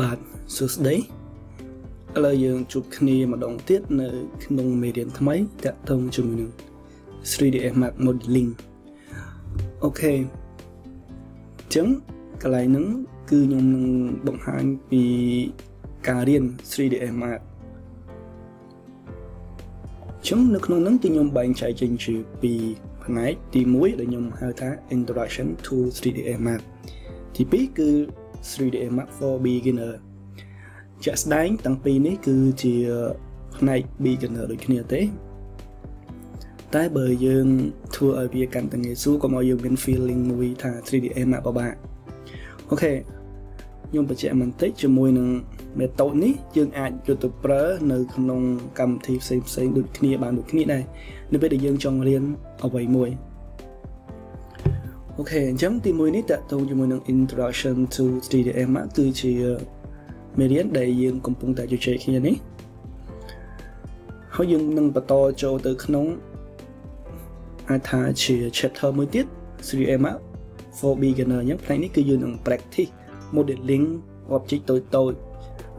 បាទសួស្តីឥឡូវយើងជួបគ្នាម្ដងទៀតនៅក្នុងមេរៀនថ្មីតាក់ទងជាមួយនឹង 3ds Max modeling អូខេអញ្ចឹងកន្លែងហ្នឹងគឺខ្ញុំនឹងបង្ហាញពីការរៀន 3ds Max ចឹងនៅក្នុងហ្នឹងគឺខ្ញុំបែងចែកចេញជាពីរផ្នែកទី1ដែលខ្ញុំហៅថា introduction to 3ds Max ទី2គឺ 3ds Max for beginner ជាក់ស្ដែងទាំងពីរនេះគឺជាផ្នែក beginner ដូចគ្នាទេតែបើយើងធ្វើឲ្យវាកាន់តែងាយស្រួលកុំឲ្យយើងមាន feeling មួយថា 3ds Max ពិបាកអូខេខ្ញុំបញ្ជាក់បន្តិចជាមួយនឹង method នេះយើងអាចយកទៅប្រើនៅក្នុងកម្មវិធីផ្សេងផ្សេងដូចគ្នាបានដូចគ្នាដែរនៅពេលដែលយើងចង់រៀនអ្វីមួយ អូខេអញ្ចឹងទីមួយនេះតកតងជាមួយនឹង introduction to 3ds Max គឺជាមេរៀនដែលយើងកំពុងតែជជែកគ្នានេះហើយយើងនឹងបន្តចូលទៅក្នុងអាចថាជា chapter មួយទៀត 3ds Max for beginner អញ្ចឹងផ្នែកនេះគឺយើងនឹង practice modeling object តូចតូច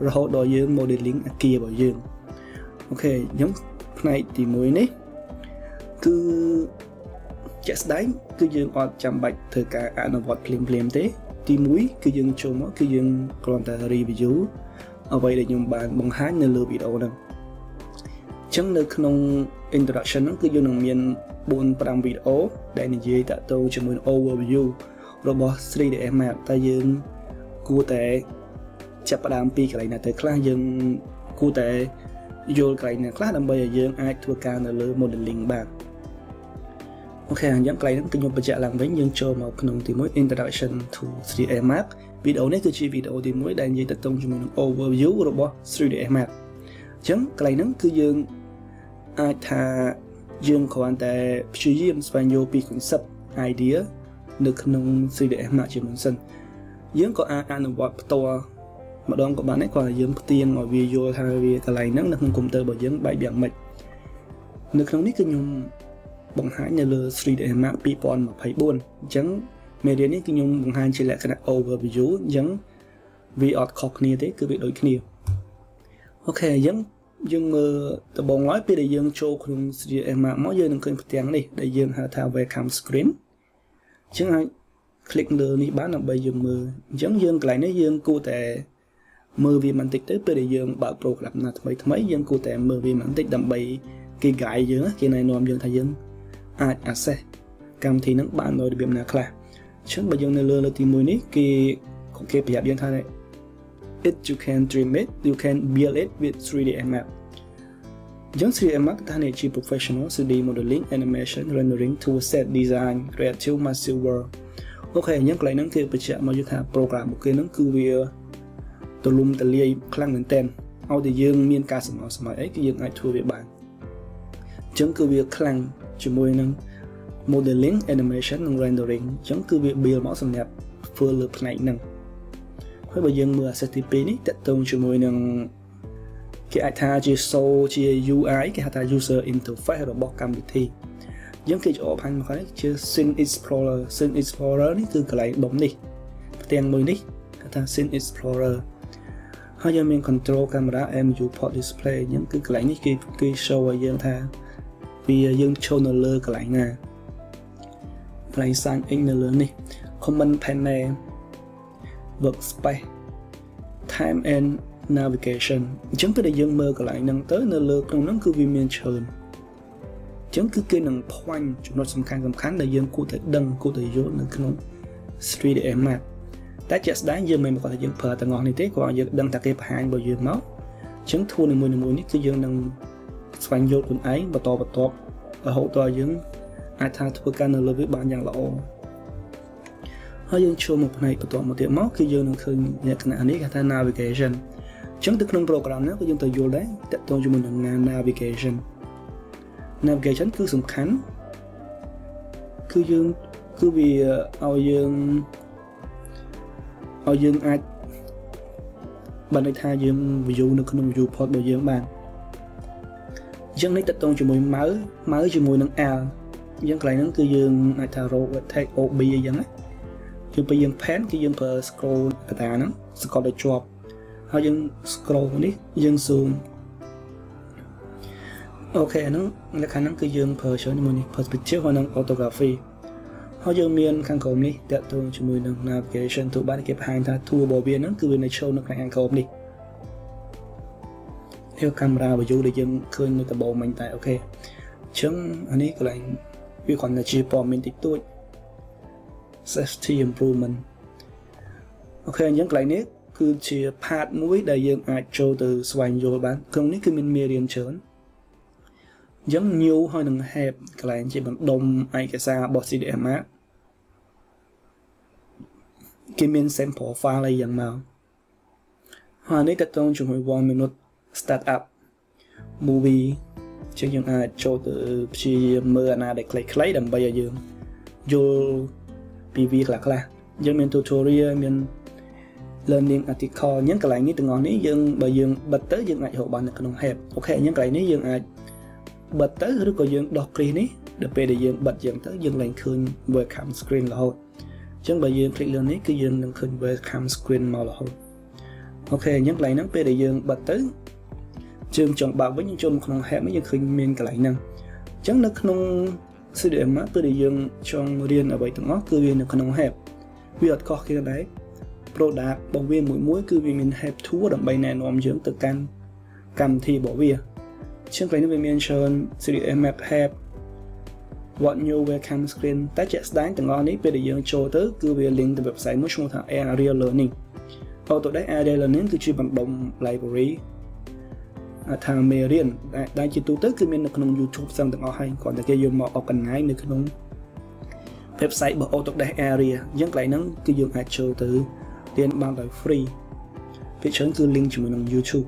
រហូតដល់យើង modeling អាគាររបស់យើងអូខេអញ្ចឹងផ្នែកទី1នេះគឺ ជាក់ស្ដែងគឺយើងអត់ចាំបាច់ធ្វើការអនុវត្តភ្លាមភ្លាមទេ ទី1គឺយើងចូលមកគឺយើងគ្រាន់តែ review អ្វីដែលខ្ញុំបានបង្ហាញនៅលើវីដេអូហ្នឹងអញ្ចឹងនៅក្នុង introduction ហ្នឹងគឺយើងនឹងមាន4 5វីដេអូដែលនិយាយតាក់ទងជាមួយ overview របស់ 3ds map តែយើងគួរតែចាប់ផ្ដើមពីកន្លែងណាទៅខ្លះយើងគួរតែយល់កន្លែងណាខ្លះដើម្បីឲ្យយើងអាចធ្វើការនៅលើ modeling បាន អូខេអញ្ចឹងកន្លែងហ្នឹងគឺខ្ញុំបញ្ជាក់ឡើងវិញយើងចូលមកក្នុងទី1 introduction to 3ds map វីដេអូនេះគឺជាវីដេអូទី1ដែលនិយាយទៅទៅជាមួយនឹង overview របស់ 3ds map អញ្ចឹងកន្លែងហ្នឹងគឺយើងអាចថាយើងគ្រាន់តែព្យាយាមស្វែងយល់ពី concept idea នៅក្នុង 3ds map ជាមុនសិនយើងក៏អាចអនុវត្តផ្ទាល់ម្ដងក៏បានដែរគាត់តែយើងផ្ទៀងឲ្យវាយល់ថាវាកន្លែងហ្នឹងនៅក្នុងកុំព្យូទ័ររបស់យើងបែបយ៉ាងម៉េចនៅក្នុងនេះគឺខ្ញុំ បង្ហាញនៅលើ 3D Map 2024អញ្ចឹងមេរៀននេះគឺខ្ញុំបង្ហាញជាលក្ខណៈ overview អញ្ចឹងវាអត់ខុសគ្នាទេគឺវាដូចគ្នាអូខេអញ្ចឹងយើងមើលដំបូងឡើយពេលដែលយើងចូលក្នុង 3D Map មកយើងនឹងឃើញផ្ទាំងនេះដែលយើងហៅថា welcome screen អញ្ចឹងអាច click លើនេះបានដើម្បីយើងមើលអញ្ចឹងយើងកន្លែងនេះយើងគួរតែមើលវាបន្តិចទៅពេលដែលយើងបើក program ណាថ្មីថ្មីយើងគួរតែមើលវាបន្តិចដើម្បីគេ guide យើងគេណែនាំយើងថាយើង អាច access កម្មវិធីហ្នឹងបានដោយរបៀបណាខ្លះអញ្ចឹងបើយើងនៅលើលើទី1នេះគេគេប្រាប់យើងថា it you can dream it you can build it with 3D map អញ្ចឹង 3D map ថានេះជា professional 3D modeling animation rendering tool set design creative massive world អូខេអញ្ចឹងកន្លែងហ្នឹងគេបញ្ជាក់មកយើងថា program របស់គេហ្នឹងគឺវាទលំទលាយខ្លាំងមែនតើឲ្យតែយើងមានការសម្អល់សម័យអីគឺយើងអាចធ្វើវាបានអញ្ចឹងគឺវាខ្លាំង ជាមួយនឹង modeling animation និង rendering អញ្ចឹងគឺវា build មកសម្រាប់ធ្វើលើផ្នែកហ្នឹងហើយបើយើងមើល asset ទី2នេះតកតងជាមួយនឹងគេអាចថាជា so ជា UI គេហៅថា user interface របស់កម្មវិធីយើងគេចូលបង្ហាញមកនេះជា Scene Explorer Scene Explorer នេះគឺកន្លែងដុំនេះផ្ទាំងមួយនេះគេថា Scene Explorer ហើយយើងមាន control camera MU port display អញ្ចឹងគឺកន្លែងនេះគេគេ show ឲ្យយើងថា វាយើងចូលនៅលើកន្លែងណាកន្លែង sign in នៅលើនេះ command panel workspace time and navigation អញ្ចឹងពេលដែលយើងមើលកន្លែងហ្នឹងទៅនៅលើក្នុងហ្នឹងគឺវាមានច្រើនអញ្ចឹងគឺគេនឹងផ្វាញ់ចំណុចសំខាន់សំខាន់ដែលយើងគួរតែដឹងគួរតែយល់នៅក្នុង 3ds map តែជាក់ស្ដែងយើងមិនគាត់ថាយើងប្រើទាំងអស់នេះទេគាត់យើងដឹងតែគេបង្ហាញរបស់យើងមកអញ្ចឹងធួនីមួយៗនេះគឺយើងនឹង ស្វែងយល់ខ្លួនឯងបន្តបន្តរហូតដល់យើងអាចថាធ្វើការនៅលើវាបានយ៉ាងល្អហើយយើងចូលមកផ្នែកបន្តមកទៀតមកគឺយើងនឹងឃើញលក្ខណៈនេះគេថា navigation អញ្ចឹងទៅក្នុង program នេះក៏យើងទៅយល់ដែរតកតងជាមួយនឹង navigation navigation គឺសំខាន់គឺយើងគឺវាឲ្យយើងឲ្យយើងអាចបានន័យថាយើង view នៅក្នុង viewport របស់យើងបាន អញ្ចឹងនេះតកតងជាមួយម៉ៅម៉ៅជាមួយនឹង L អញ្ចឹងកន្លែងហ្នឹងគឺយើងអាចថា row tag OB អញ្ចឹងណាយើងពេលយើង pen គឺយើងប្រើ scroll កតាហ្នឹងស្កល់ឲ្យជាប់ហើយយើង scroll នេះយើង zoom អូខេអាហ្នឹងលក្ខណៈហ្នឹងគឺយើងប្រើច្រើនជាមួយនេះ perspective ហើយនឹង photography ហើយយើងមានខាងក្រោមនេះតកតងជាមួយនឹង navigation toolbar គេបង្ហាញថា tool របស់វាហ្នឹងគឺវានៅ show នៅខាងក្រោមនេះ នេះកាមេរ៉ា view ដែលយើងឃើញនៅដំបូងមិញតែអូខេអញ្ចឹងអានេះកន្លែងវាគ្រាន់តែជាព័ត៌មានតិចតួច safety improvement អូខេអញ្ចឹងកន្លែងនេះគឺជា part មួយដែលយើងអាចចូលទៅស្វែងយល់បានក្នុងនេះគឺមានមេរៀនច្រើនអញ្ចឹង new ហើយនឹង help កន្លែងជាបណ្ដុំឯកសាររបស់ CDMA គេមាន sample file អីយ៉ាងមកហើយនេះតើតងជាមួយ1 minute startup movie ជាងយើងអាចចូលទៅព្យាយាមមើលអាណាដែលខ្លីៗដើម្បីឲ្យយើងយល់ពីវាខ្លះខ្លះយើងមាន tutorial មាន learning article អញ្ចឹងកន្លែងនេះទាំងអស់នេះយើងបើយើងបិទទៅយើងអាចរកបាននៅក្នុង help អូខេអញ្ចឹងកន្លែងនេះយើងអាចបិទទៅឬក៏យើងដោះគ្រីសនេះដល់ពេលដែលយើងបិទយើងទៅយើងឡើងឃើញ welcome screen រហូតអញ្ចឹងបើយើង click លើនេះគឺយើងនឹងឃើញ welcome screen មករហូតអូខេអញ្ចឹងកន្លែងហ្នឹងពេលដែលយើងបិទទៅ ជើងចង់បើកវិញយើងចូលក្នុង help នេះយើងឃើញមានកន្លែងហ្នឹងអញ្ចឹងនៅក្នុង CDM ពេលដែលយើងចង់រៀនអ្វីទាំងអស់គឺវានៅក្នុង help វាអត់ខុសគ្នាដែរ product របស់វាមួយមួយគឺវាមាន help tool ដើម្បីណែនាំយើងទៅកាន់កម្មវិធីរបស់វាជាងកន្លែងនេះវាមានច្រើន CDM map help what new welcome screen តែជាក់ស្ដែងទាំងអស់នេះពេលដែលយើងចូលទៅគឺវា link ទៅ website មួយឈ្មោះថា Area Learning Autodesk Area Learning គឺជាបណ្ដុំ library ថាមេរៀនដែលជាទូទៅគឺមាននៅក្នុង YouTube សឹងទាំងអស់ហើយគ្រាន់តែគេយកមក organize នៅក្នុង website របស់ Autodesk Area អញ្ចឹងកន្លែងហ្នឹងគឺយើងអាចចូលទៅរៀនបានដោយ free ភាគច្រើនគឺ link ជាមួយនឹង YouTube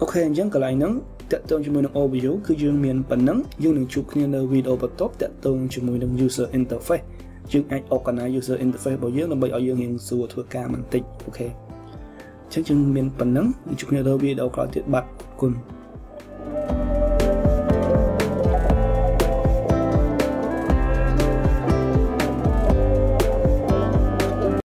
អូខេអញ្ចឹងកន្លែងហ្នឹងតកតងជាមួយនឹង overview គឺយើងមានប៉ុណ្ណឹងយើងនឹងជួបគ្នានៅវីដេអូបន្ទាប់តកតងជាមួយនឹង user interface យើងអាច organize user interface របស់យើងដើម្បីឲ្យយើងរៀនសួរធ្វើការបន្តិចអូខេអញ្ចឹងយើងមានប៉ុណ្ណឹងជួបគ្នានៅវីដេអូក្រោយទៀតបាទអរគុណ